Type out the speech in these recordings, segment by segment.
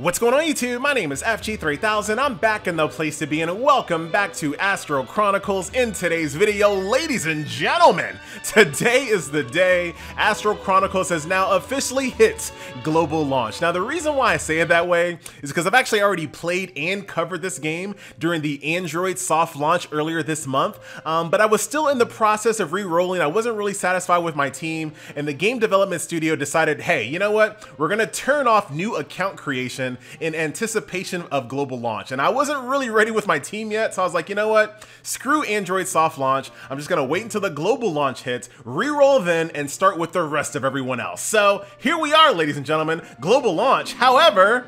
What's going on YouTube? My name is FG3000. I'm back in the place to be and welcome back to Astral Chronicles. In today's video, ladies and gentlemen, today is the day Astral Chronicles has now officially hit global launch. Now the reason why I say it that way is because I've actually already played and covered this game during the Android soft launch earlier this month, um, but I was still in the process of re-rolling. I wasn't really satisfied with my team and the game development studio decided, hey, you know what? We're gonna turn off new account creation in anticipation of global launch. And I wasn't really ready with my team yet, so I was like, you know what? Screw Android soft launch. I'm just gonna wait until the global launch hits, re-roll then, and start with the rest of everyone else. So here we are, ladies and gentlemen, global launch. However,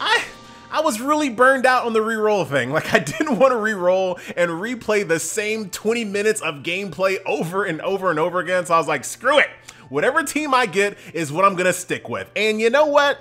I I was really burned out on the re-roll thing. Like I didn't want to re-roll and replay the same 20 minutes of gameplay over and over and over again. So I was like, screw it. Whatever team I get is what I'm gonna stick with. And you know what?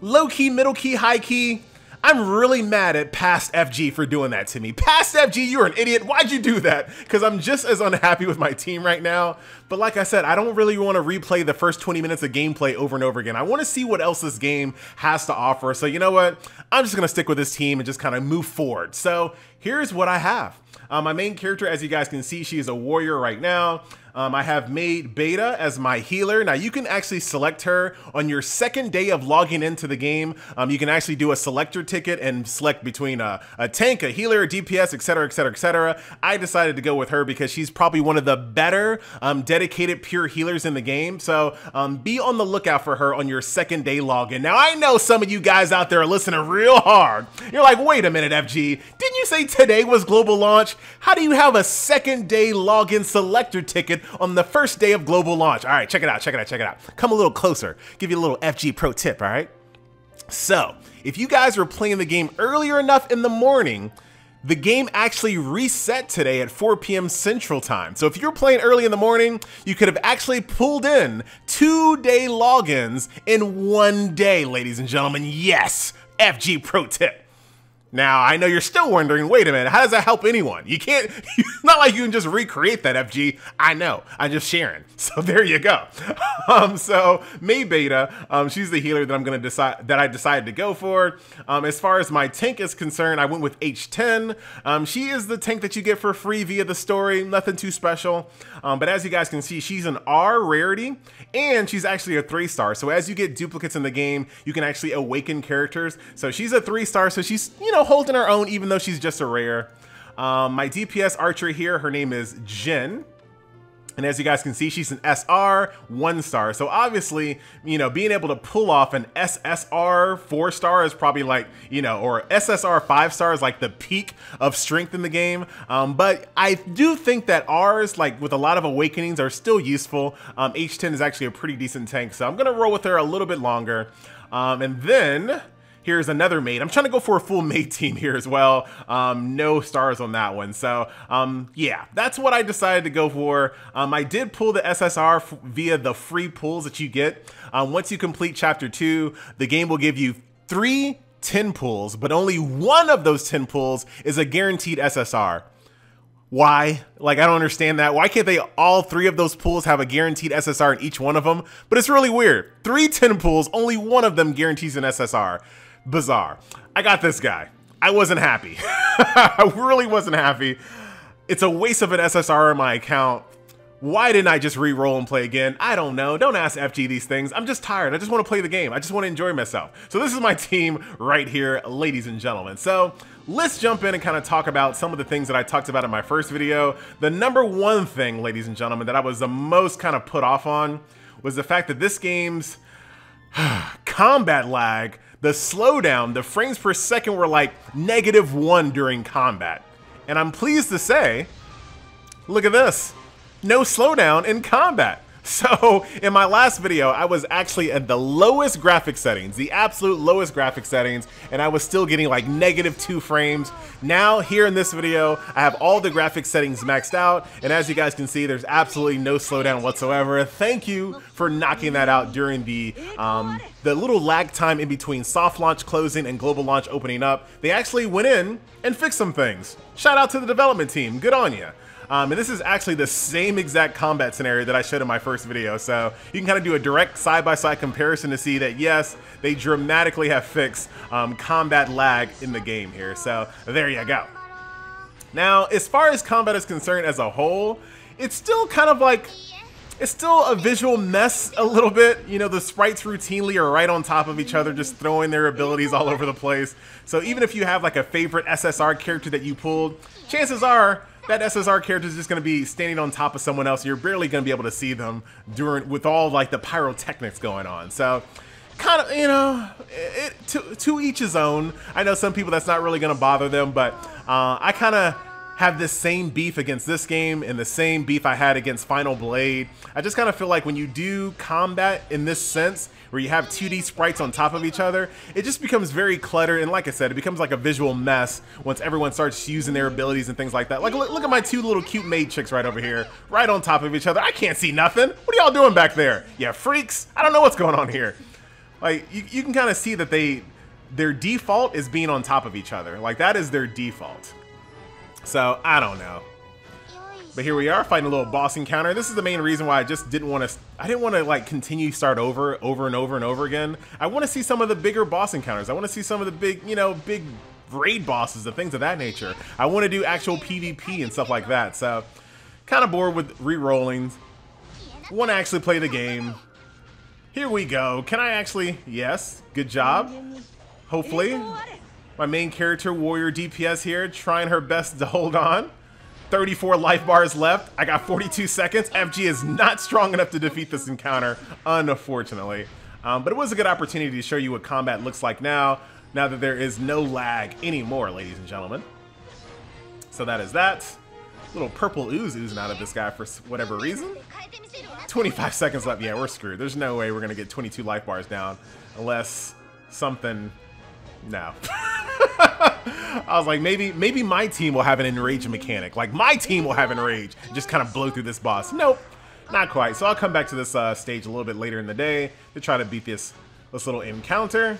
Low key, middle key, high key. I'm really mad at past FG for doing that to me. Past FG, you're an idiot. Why'd you do that? Because I'm just as unhappy with my team right now. But like I said, I don't really want to replay the first 20 minutes of gameplay over and over again. I want to see what else this game has to offer. So you know what? I'm just going to stick with this team and just kind of move forward. So here's what I have. Uh, my main character, as you guys can see, she is a warrior right now. Um, I have made Beta as my healer. Now you can actually select her on your second day of logging into the game. Um, you can actually do a selector ticket and select between a, a tank, a healer, a DPS, etc., etc., etc. I decided to go with her because she's probably one of the better um, dedicated pure healers in the game. So um, be on the lookout for her on your second day login. Now I know some of you guys out there are listening real hard. You're like, wait a minute, FG. Didn't you say today was global launch? How do you have a second day login selector ticket on the first day of global launch. All right, check it out, check it out, check it out. Come a little closer, give you a little FG pro tip, all right? So, if you guys were playing the game earlier enough in the morning, the game actually reset today at 4 p.m. Central Time. So if you're playing early in the morning, you could have actually pulled in two-day logins in one day, ladies and gentlemen. Yes, FG pro tip. Now, I know you're still wondering, wait a minute, how does that help anyone? You can't, it's not like you can just recreate that FG. I know, I'm just sharing. So there you go. Um, so May Beta, um, she's the healer that I'm gonna decide, that I decided to go for. Um, as far as my tank is concerned, I went with H10. Um, she is the tank that you get for free via the story, nothing too special. Um, but as you guys can see, she's an R rarity and she's actually a three star. So as you get duplicates in the game, you can actually awaken characters. So she's a three star, so she's, you know, holding her own, even though she's just a rare. Um, my DPS archer here, her name is Jin. And as you guys can see, she's an SR one star. So obviously, you know, being able to pull off an SSR four star is probably like, you know, or SSR five star is like the peak of strength in the game. Um, but I do think that R's, like with a lot of awakenings, are still useful. Um, H10 is actually a pretty decent tank. So I'm going to roll with her a little bit longer. Um, and then Here's another mate. I'm trying to go for a full mate team here as well. Um, no stars on that one. So um, yeah, that's what I decided to go for. Um, I did pull the SSR via the free pulls that you get. Um, once you complete chapter two, the game will give you three 10 pulls, but only one of those 10 pulls is a guaranteed SSR. Why? Like, I don't understand that. Why can't they, all three of those pools have a guaranteed SSR in each one of them? But it's really weird. Three 10 pools, only one of them guarantees an SSR bizarre. I got this guy. I wasn't happy. I really wasn't happy. It's a waste of an SSR in my account. Why didn't I just re-roll and play again? I don't know. Don't ask FG these things. I'm just tired. I just want to play the game. I just want to enjoy myself. So this is my team right here, ladies and gentlemen. So let's jump in and kind of talk about some of the things that I talked about in my first video. The number one thing, ladies and gentlemen, that I was the most kind of put off on was the fact that this game's combat lag the slowdown, the frames per second were like negative one during combat. And I'm pleased to say, look at this, no slowdown in combat. So in my last video, I was actually at the lowest graphic settings, the absolute lowest graphic settings, and I was still getting like negative two frames. Now here in this video, I have all the graphic settings maxed out, and as you guys can see, there's absolutely no slowdown whatsoever. Thank you for knocking that out during the um, the little lag time in between soft launch closing and global launch opening up. They actually went in and fixed some things. Shout out to the development team, good on you. Um, and this is actually the same exact combat scenario that I showed in my first video. So you can kind of do a direct side-by-side -side comparison to see that, yes, they dramatically have fixed um, combat lag in the game here. So there you go. Now, as far as combat is concerned as a whole, it's still kind of like it's still a visual mess a little bit. You know, the sprites routinely are right on top of each other, just throwing their abilities all over the place. So even if you have like a favorite SSR character that you pulled, chances are that SSR character is just going to be standing on top of someone else. You're barely going to be able to see them during with all like the pyrotechnics going on. So kind of, you know, it, to, to each his own. I know some people that's not really going to bother them, but uh, I kind of have this same beef against this game and the same beef I had against Final Blade. I just kind of feel like when you do combat in this sense, where you have 2D sprites on top of each other, it just becomes very cluttered. And like I said, it becomes like a visual mess once everyone starts using their abilities and things like that. Like, look, at my two little cute maid chicks right over here, right on top of each other. I can't see nothing. What are y'all doing back there? Yeah, freaks. I don't know what's going on here. Like, you, you can kind of see that they, their default is being on top of each other. Like, that is their default. So, I don't know. But here we are fighting a little boss encounter. This is the main reason why I just didn't want to, I didn't want to like continue start over, over and over and over again. I want to see some of the bigger boss encounters. I want to see some of the big, you know, big raid bosses and things of that nature. I want to do actual PvP and stuff like that. So, kind of bored with re-rolling. Want to actually play the game. Here we go. Can I actually, yes, good job. Hopefully. My main character, Warrior DPS here, trying her best to hold on. 34 life bars left. I got 42 seconds. FG is not strong enough to defeat this encounter, unfortunately. Um, but it was a good opportunity to show you what combat looks like now, now that there is no lag anymore, ladies and gentlemen. So that is that. Little purple ooze oozing out of this guy for whatever reason. 25 seconds left. Yeah, we're screwed. There's no way we're going to get 22 life bars down unless something... No. I was like, maybe maybe my team will have an enrage mechanic. Like my team will have enrage. Just kind of blow through this boss. Nope, not quite. So I'll come back to this uh, stage a little bit later in the day to try to beat this this little encounter.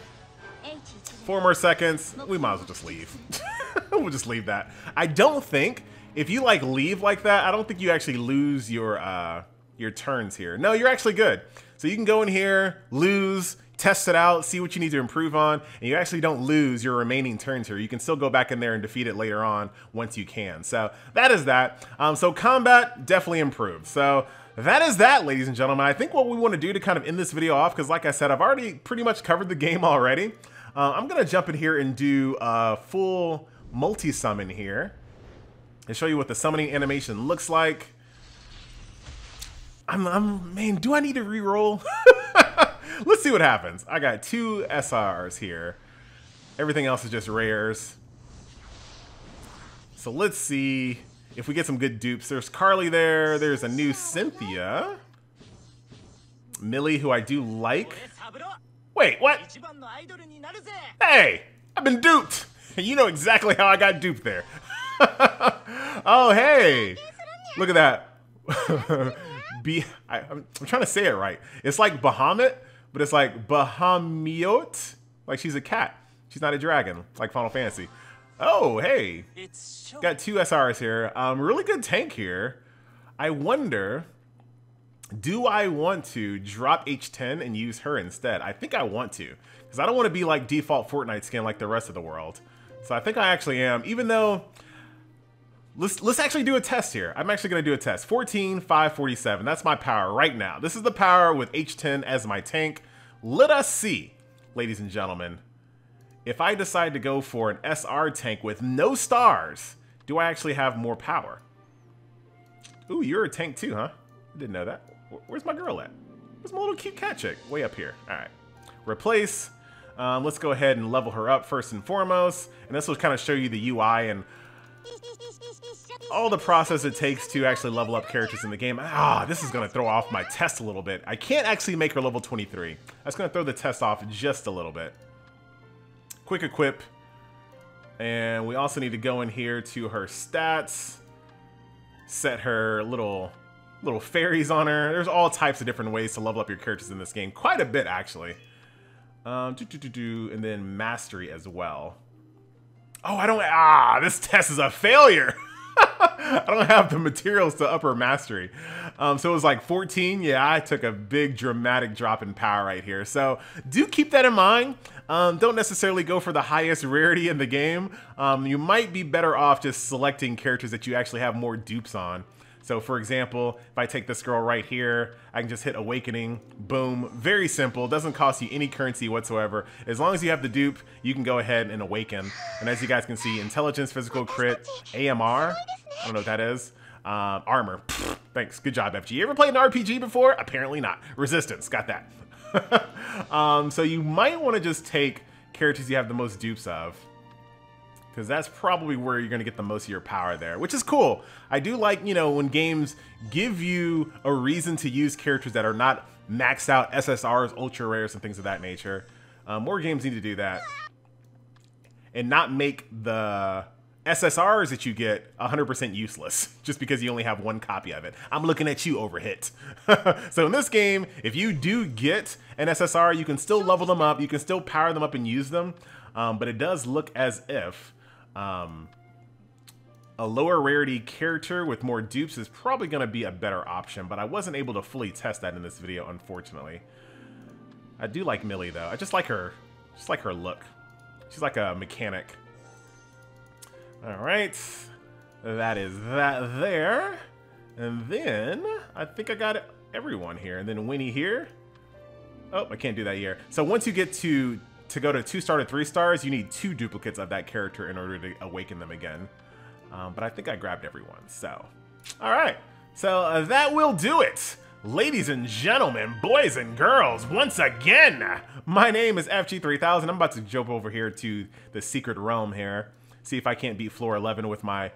Four more seconds. We might as well just leave. we'll just leave that. I don't think if you like leave like that, I don't think you actually lose your uh, your turns here. No, you're actually good. So you can go in here, lose, test it out, see what you need to improve on, and you actually don't lose your remaining turns here. You can still go back in there and defeat it later on once you can. So that is that. Um, so combat definitely improved. So that is that, ladies and gentlemen. I think what we want to do to kind of end this video off, because like I said, I've already pretty much covered the game already. Uh, I'm going to jump in here and do a full multi-summon here and show you what the summoning animation looks like. I'm, I'm man, do I need to re-roll? Let's see what happens. I got two SRs here. Everything else is just rares. So let's see if we get some good dupes. There's Carly there. There's a new Cynthia. Millie, who I do like. Wait, what? Hey, I've been duped. You know exactly how I got duped there. oh, hey. Look at that. Be I, I'm trying to say it right. It's like Bahamut, but it's like Bahamiot. Like she's a cat. She's not a dragon, like Final Fantasy. Oh, hey. Got two SRs here. Um, really good tank here. I wonder, do I want to drop H10 and use her instead? I think I want to, because I don't want to be like default Fortnite skin like the rest of the world. So I think I actually am, even though Let's, let's actually do a test here. I'm actually going to do a test. 14, 547. That's my power right now. This is the power with H10 as my tank. Let us see, ladies and gentlemen, if I decide to go for an SR tank with no stars, do I actually have more power? Ooh, you're a tank too, huh? Didn't know that. Where's my girl at? Where's my little cute cat chick? Way up here. All right. Replace. Um, let's go ahead and level her up first and foremost. And this will kind of show you the UI and all the process it takes to actually level up characters in the game. Ah, this is going to throw off my test a little bit. I can't actually make her level 23. That's going to throw the test off just a little bit. Quick equip. And we also need to go in here to her stats. Set her little little fairies on her. There's all types of different ways to level up your characters in this game. Quite a bit, actually. Um, doo -doo -doo and then mastery as well. Oh, I don't... Ah, this test is a failure. I don't have the materials to upper mastery. Um, so it was like 14. Yeah, I took a big dramatic drop in power right here. So do keep that in mind. Um, don't necessarily go for the highest rarity in the game. Um, you might be better off just selecting characters that you actually have more dupes on. So for example, if I take this girl right here, I can just hit Awakening, boom, very simple, doesn't cost you any currency whatsoever. As long as you have the dupe, you can go ahead and Awaken. And as you guys can see, Intelligence, Physical Crit, AMR, I don't know what that is, uh, Armor, thanks, good job FG. You ever played an RPG before? Apparently not. Resistance, got that. um, so you might want to just take characters you have the most dupes of because that's probably where you're going to get the most of your power there, which is cool. I do like, you know, when games give you a reason to use characters that are not maxed out SSRs, ultra rares, and things of that nature. Um, more games need to do that. And not make the SSRs that you get 100% useless just because you only have one copy of it. I'm looking at you, Overhit. so in this game, if you do get an SSR, you can still level them up, you can still power them up and use them, um, but it does look as if um, a lower rarity character with more dupes is probably going to be a better option, but I wasn't able to fully test that in this video, unfortunately. I do like Millie, though. I just like her, just like her look. She's like a mechanic. All right, that is that there. And then I think I got everyone here. And then Winnie here. Oh, I can't do that here. So once you get to to go to two star to three stars, you need two duplicates of that character in order to awaken them again. Um, but I think I grabbed everyone, so. All right, so uh, that will do it. Ladies and gentlemen, boys and girls, once again, my name is FG3000. I'm about to jump over here to the secret realm here. See if I can't beat floor 11 with my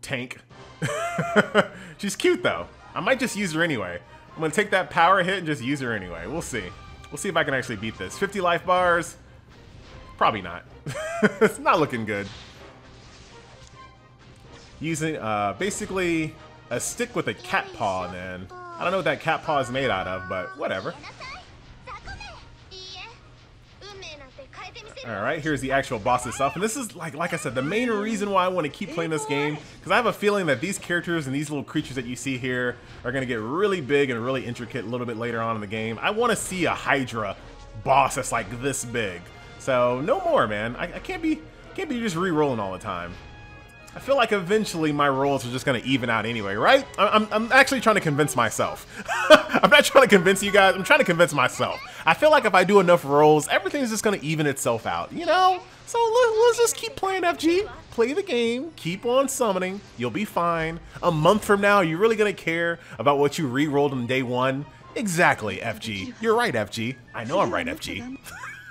tank. She's cute though. I might just use her anyway. I'm gonna take that power hit and just use her anyway. We'll see. We'll see if I can actually beat this. 50 life bars? Probably not. it's not looking good. Using, uh, basically a stick with a cat paw then. I don't know what that cat paw is made out of, but whatever. Alright, here's the actual boss itself. And this is, like like I said, the main reason why I want to keep playing this game. Because I have a feeling that these characters and these little creatures that you see here are going to get really big and really intricate a little bit later on in the game. I want to see a Hydra boss that's like this big. So, no more, man. I, I can't be can't be just re-rolling all the time. I feel like eventually my rolls are just going to even out anyway, right? I'm, I'm actually trying to convince myself. I'm not trying to convince you guys. I'm trying to convince myself. I feel like if I do enough rolls, everything's just to even itself out, you know? So let, us just keep playing FG. Play the game. Keep on summoning. You'll be fine. A month from now, you're really to care about what you re-rolled on day one? Exactly, FG. You're right, FG. I know I'm right, FG.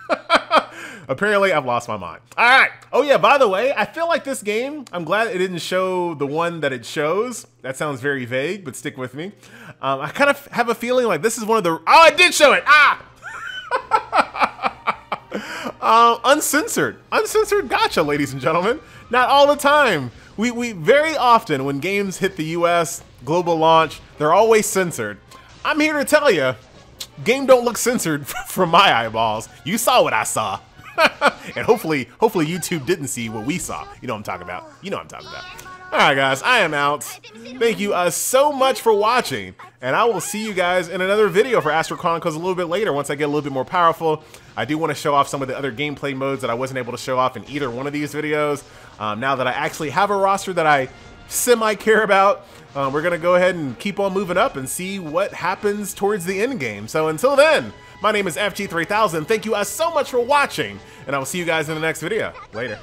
Apparently, I've lost my mind. All right. Oh, yeah, by the way, I feel like this game, I'm glad it didn't show the one that it shows. That sounds very vague, but stick with me. Um, I kind of have a feeling like this is one of the... Oh, I did show it! Ah! Uh, uncensored. Uncensored gotcha, ladies and gentlemen. Not all the time. We, we very often, when games hit the US, global launch, they're always censored. I'm here to tell you, game don't look censored from my eyeballs. You saw what I saw. and hopefully, hopefully YouTube didn't see what we saw. You know what I'm talking about. You know what I'm talking about. Alright guys, I am out. Thank you uh, so much for watching. And I will see you guys in another video for Astral Chronicles a little bit later once I get a little bit more powerful. I do want to show off some of the other gameplay modes that I wasn't able to show off in either one of these videos. Um, now that I actually have a roster that I semi-care about, um, we're going to go ahead and keep on moving up and see what happens towards the end game. So until then, my name is FG3000. Thank you guys so much for watching, and I will see you guys in the next video. Later.